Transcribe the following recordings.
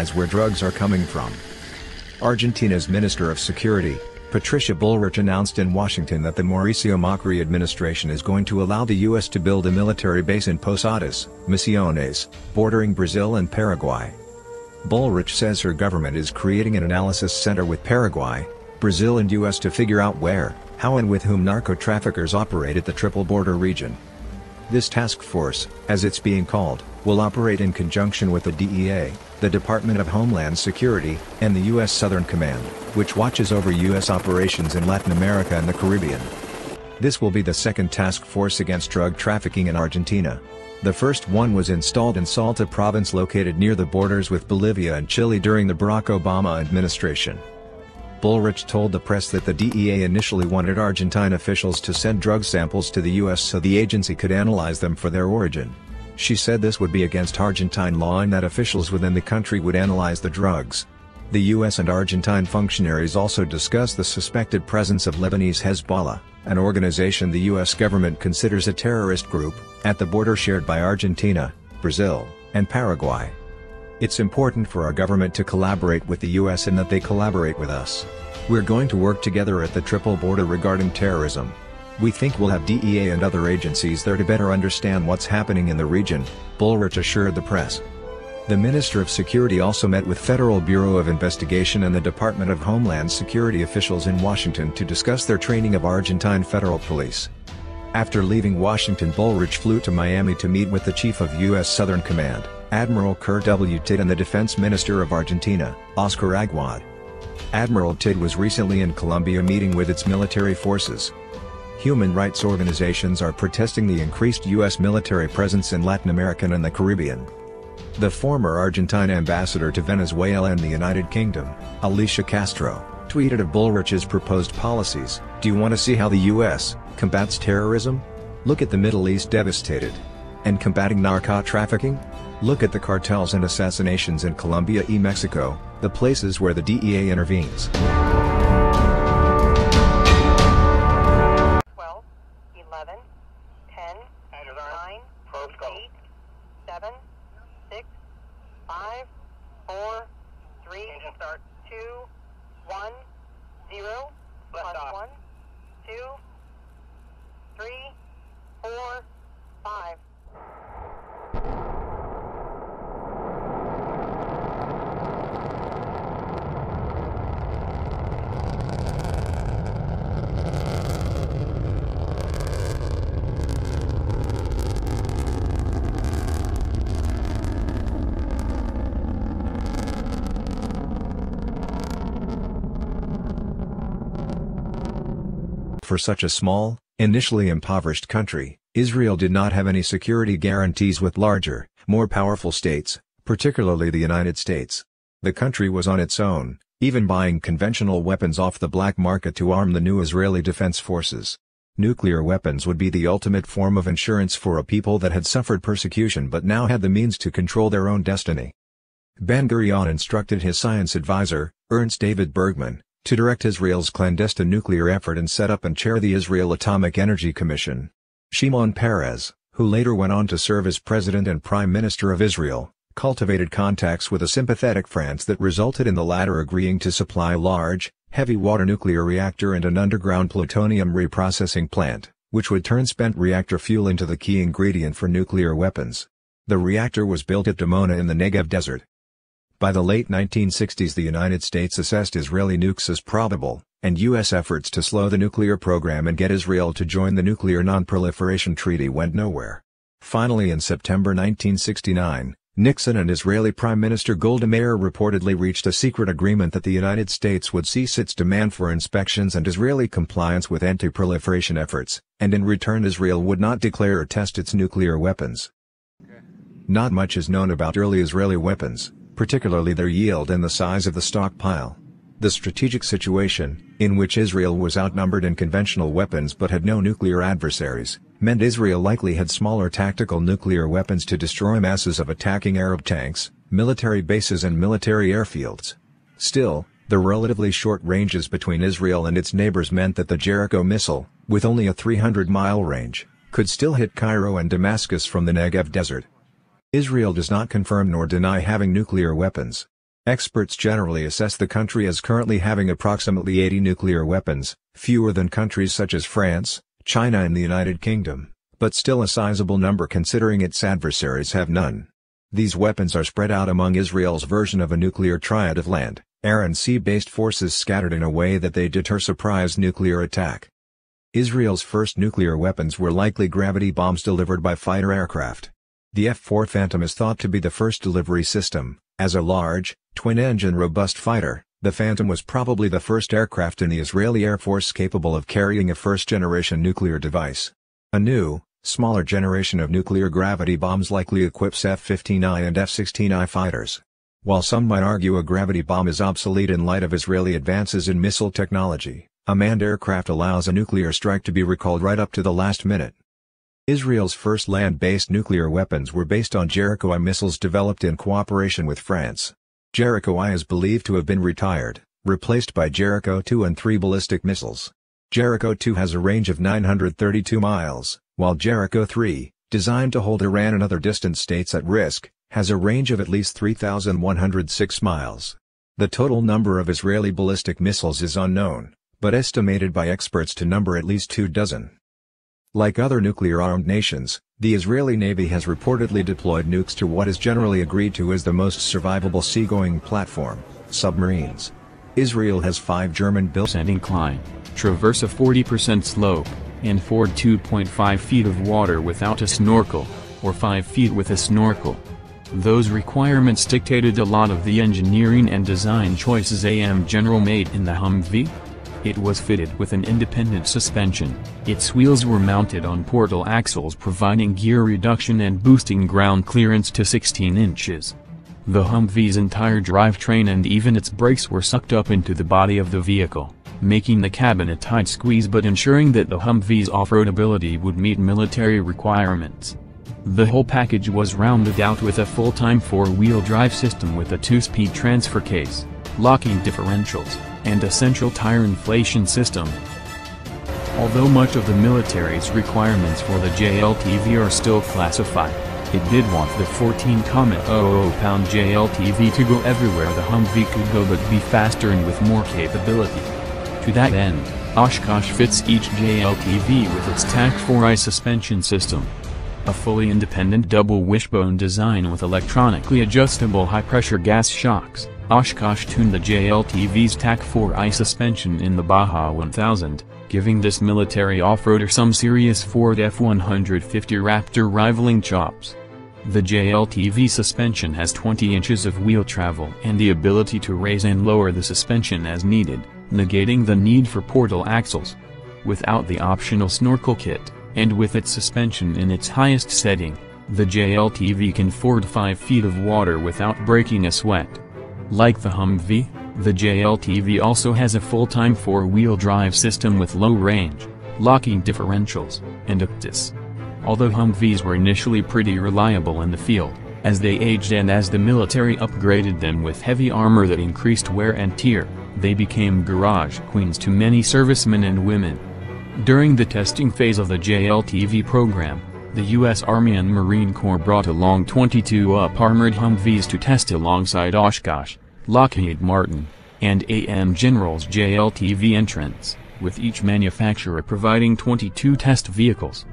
as where drugs are coming from. Argentina's Minister of Security, Patricia Bullrich announced in Washington that the Mauricio Macri administration is going to allow the U.S. to build a military base in Posadas, Misiones, bordering Brazil and Paraguay. Bullrich says her government is creating an analysis center with Paraguay, Brazil and U.S. to figure out where, how and with whom narco-traffickers operate at the triple border region. This task force, as it's being called, will operate in conjunction with the DEA, the Department of Homeland Security, and the U.S. Southern Command, which watches over U.S. operations in Latin America and the Caribbean. This will be the second task force against drug trafficking in Argentina. The first one was installed in Salta province located near the borders with Bolivia and Chile during the Barack Obama administration. Bullrich told the press that the DEA initially wanted Argentine officials to send drug samples to the U.S. so the agency could analyze them for their origin. She said this would be against Argentine law and that officials within the country would analyze the drugs. The U.S. and Argentine functionaries also discussed the suspected presence of Lebanese Hezbollah, an organization the U.S. government considers a terrorist group, at the border shared by Argentina, Brazil, and Paraguay. It's important for our government to collaborate with the US and that they collaborate with us. We're going to work together at the triple border regarding terrorism. We think we'll have DEA and other agencies there to better understand what's happening in the region, Bullrich assured the press. The Minister of Security also met with Federal Bureau of Investigation and the Department of Homeland Security officials in Washington to discuss their training of Argentine federal police. After leaving Washington Bullrich flew to Miami to meet with the Chief of U.S. Southern Command. Admiral Kurt W. Tidd and the Defense Minister of Argentina, Oscar Aguad. Admiral Tidd was recently in Colombia meeting with its military forces. Human rights organizations are protesting the increased U.S. military presence in Latin America and the Caribbean. The former Argentine ambassador to Venezuela and the United Kingdom, Alicia Castro, tweeted of Bullrich's proposed policies, Do you want to see how the U.S. combats terrorism? Look at the Middle East devastated. And combating narco-trafficking? Look at the cartels and assassinations in Colombia y Mexico, the places where the DEA intervenes. For such a small, initially impoverished country, Israel did not have any security guarantees with larger, more powerful states, particularly the United States. The country was on its own, even buying conventional weapons off the black market to arm the new Israeli Defense Forces. Nuclear weapons would be the ultimate form of insurance for a people that had suffered persecution but now had the means to control their own destiny. Ben-Gurion instructed his science advisor, Ernst David Bergmann, to direct Israel's clandestine nuclear effort and set up and chair the Israel Atomic Energy Commission. Shimon Peres, who later went on to serve as President and Prime Minister of Israel, cultivated contacts with a sympathetic France that resulted in the latter agreeing to supply a large, heavy water nuclear reactor and an underground plutonium reprocessing plant, which would turn spent reactor fuel into the key ingredient for nuclear weapons. The reactor was built at Dimona in the Negev desert. By the late 1960s the United States assessed Israeli nukes as probable, and U.S. efforts to slow the nuclear program and get Israel to join the Nuclear Non-Proliferation Treaty went nowhere. Finally in September 1969, Nixon and Israeli Prime Minister Golda Meir reportedly reached a secret agreement that the United States would cease its demand for inspections and Israeli compliance with anti-proliferation efforts, and in return Israel would not declare or test its nuclear weapons. Not much is known about early Israeli weapons, particularly their yield and the size of the stockpile. The strategic situation, in which Israel was outnumbered in conventional weapons but had no nuclear adversaries, meant Israel likely had smaller tactical nuclear weapons to destroy masses of attacking Arab tanks, military bases and military airfields. Still, the relatively short ranges between Israel and its neighbors meant that the Jericho missile, with only a 300-mile range, could still hit Cairo and Damascus from the Negev desert. Israel does not confirm nor deny having nuclear weapons. Experts generally assess the country as currently having approximately 80 nuclear weapons, fewer than countries such as France, China and the United Kingdom, but still a sizable number considering its adversaries have none. These weapons are spread out among Israel's version of a nuclear triad of land, air and sea-based forces scattered in a way that they deter surprise nuclear attack. Israel's first nuclear weapons were likely gravity bombs delivered by fighter aircraft. The F-4 Phantom is thought to be the first delivery system, as a large, twin-engine robust fighter, the Phantom was probably the first aircraft in the Israeli Air Force capable of carrying a first-generation nuclear device. A new, smaller generation of nuclear gravity bombs likely equips F-15I and F-16I fighters. While some might argue a gravity bomb is obsolete in light of Israeli advances in missile technology, a manned aircraft allows a nuclear strike to be recalled right up to the last minute. Israel's first land-based nuclear weapons were based on Jericho I missiles developed in cooperation with France. Jericho I is believed to have been retired, replaced by Jericho II and III ballistic missiles. Jericho II has a range of 932 miles, while Jericho 3, designed to hold Iran and other distant states at risk, has a range of at least 3,106 miles. The total number of Israeli ballistic missiles is unknown, but estimated by experts to number at least two dozen. Like other nuclear-armed nations, the Israeli Navy has reportedly deployed nukes to what is generally agreed to as the most survivable seagoing platform, submarines. Israel has five German-built and incline, traverse a 40% slope, and ford 2.5 feet of water without a snorkel, or 5 feet with a snorkel. Those requirements dictated a lot of the engineering and design choices AM General made in the Humvee. It was fitted with an independent suspension, its wheels were mounted on portal axles providing gear reduction and boosting ground clearance to 16 inches. The Humvee's entire drivetrain and even its brakes were sucked up into the body of the vehicle making the cabin a tight squeeze but ensuring that the Humvee's off-road ability would meet military requirements. The whole package was rounded out with a full-time four-wheel drive system with a two-speed transfer case, locking differentials, and a central tire inflation system. Although much of the military's requirements for the JLTV are still classified, it did want the 14,00-pound JLTV to go everywhere the Humvee could go but be faster and with more capability. To that end, Oshkosh fits each JLTV with its TAK-4i suspension system. A fully independent double wishbone design with electronically adjustable high-pressure gas shocks, Oshkosh tuned the JLTV's TAK-4i suspension in the Baja 1000, giving this military off-roader some serious Ford F-150 Raptor rivaling chops. The JLTV suspension has 20 inches of wheel travel and the ability to raise and lower the suspension as needed negating the need for portal axles. Without the optional snorkel kit, and with its suspension in its highest setting, the JLTV can ford 5 feet of water without breaking a sweat. Like the Humvee, the JLTV also has a full-time four-wheel drive system with low range, locking differentials, and ACTUS. Although Humvees were initially pretty reliable in the field, as they aged and as the military upgraded them with heavy armor that increased wear and tear, they became garage queens to many servicemen and women. During the testing phase of the JLTV program, the U.S. Army and Marine Corps brought along 22 UP armored Humvees to test alongside Oshkosh, Lockheed Martin, and AM General's JLTV entrants, with each manufacturer providing 22 test vehicles.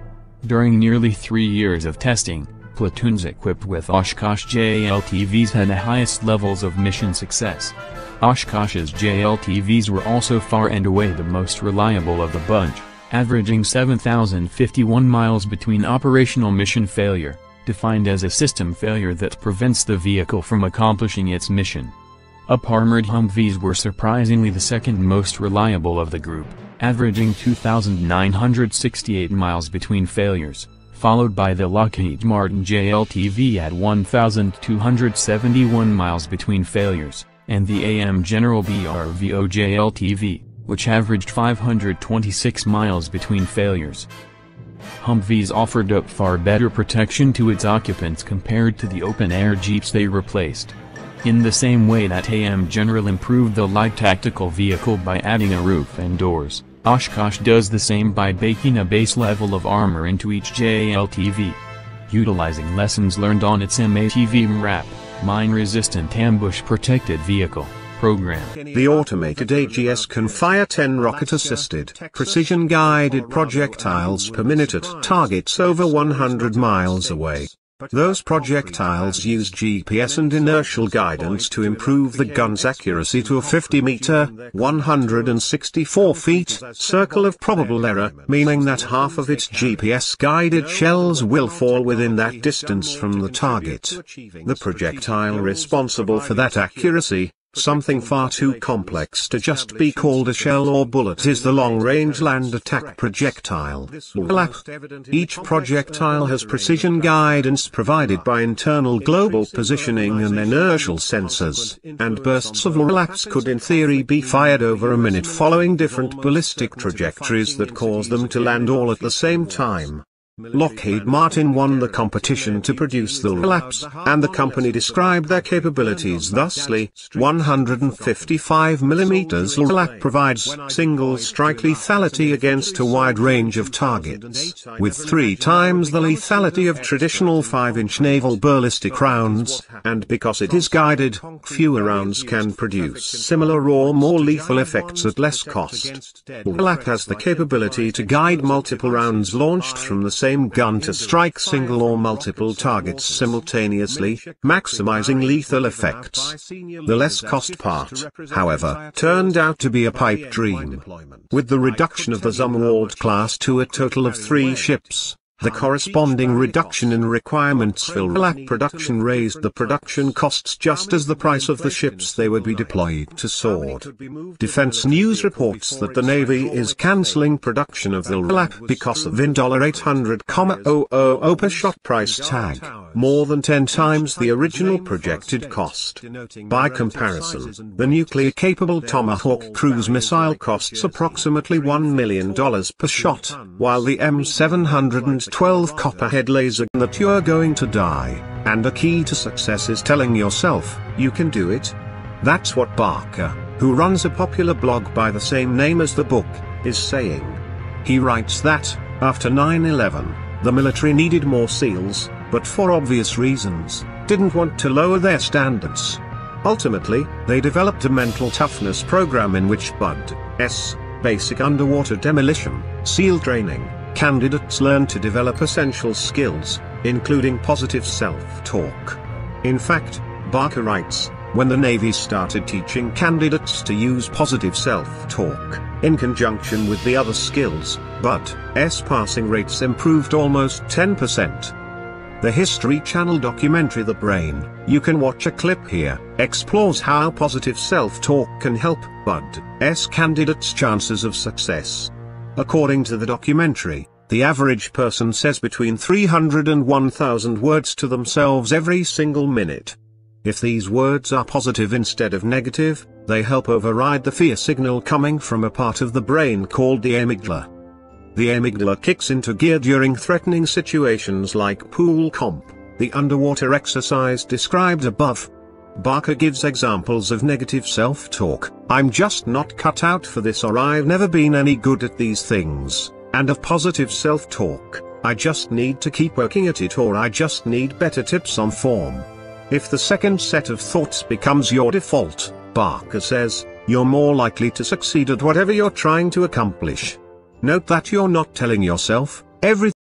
During nearly three years of testing, platoons equipped with Oshkosh JLTVs had the highest levels of mission success. Oshkosh's JLTVs were also far and away the most reliable of the bunch, averaging 7,051 miles between operational mission failure, defined as a system failure that prevents the vehicle from accomplishing its mission. UP armored Humvees were surprisingly the second most reliable of the group, averaging 2,968 miles between failures, followed by the Lockheed Martin JLTV at 1,271 miles between failures and the AM General BRVO-JLTV, which averaged 526 miles between failures. Humvees offered up far better protection to its occupants compared to the open-air Jeeps they replaced. In the same way that AM General improved the light tactical vehicle by adding a roof and doors, Oshkosh does the same by baking a base level of armor into each JLTV. Utilizing lessons learned on its MATV MRAP, Mine-resistant ambush-protected vehicle program. The automated AGS can fire 10 rocket-assisted, precision-guided projectiles per minute at targets over 100 miles away. Those projectiles use GPS and inertial guidance to improve the gun's accuracy to a 50 meter, 164 feet, circle of probable error, meaning that half of its GPS guided shells will fall within that distance from the target. The projectile responsible for that accuracy, Something far too complex to just be called a shell or bullet is the long-range land attack projectile. Uh, each projectile has precision guidance provided by internal global positioning and inertial sensors, and bursts of LRLAPs could in theory be fired over a minute following different ballistic trajectories that cause them to land all at the same time. Lockheed Martin won the competition to produce the LRLAPs, and the company described their capabilities thusly, 155mm LRLAP provides single-strike lethality against a wide range of targets, with three times the lethality of traditional 5-inch naval ballistic rounds, and because it is guided, fewer rounds can produce similar or more lethal effects at less cost. LRLAP has the capability to guide multiple rounds launched from the same same gun to strike single or multiple targets simultaneously, maximizing lethal effects. The less cost part, however, turned out to be a pipe dream. With the reduction of the Zumwalt class to a total of three ships, the corresponding reduction in requirements for LAP production raised the production costs just as the price of the ships they would be deployed to soared. Defense News reports that the Navy is cancelling production of the LAP because of in $800,000 per shot price tag, more than 10 times the original projected cost. By comparison, the nuclear-capable Tomahawk cruise missile costs approximately $1 million per shot, while the M700 12 copperhead laser that you're going to die, and the key to success is telling yourself, you can do it. That's what Barker, who runs a popular blog by the same name as the book, is saying. He writes that, after 9-11, the military needed more SEALs, but for obvious reasons, didn't want to lower their standards. Ultimately, they developed a mental toughness program in which BUD, S, basic underwater demolition, SEAL training, candidates learn to develop essential skills, including positive self-talk. In fact, Barker writes, when the Navy started teaching candidates to use positive self-talk, in conjunction with the other skills, BUD, S passing rates improved almost 10%. The History Channel documentary The Brain, you can watch a clip here, explores how positive self-talk can help BUD S candidates' chances of success. According to the documentary, the average person says between 300 and 1000 words to themselves every single minute. If these words are positive instead of negative, they help override the fear signal coming from a part of the brain called the amygdala. The amygdala kicks into gear during threatening situations like pool comp, the underwater exercise described above. Barker gives examples of negative self-talk, I'm just not cut out for this or I've never been any good at these things, and of positive self-talk, I just need to keep working at it or I just need better tips on form. If the second set of thoughts becomes your default, Barker says, you're more likely to succeed at whatever you're trying to accomplish. Note that you're not telling yourself, everything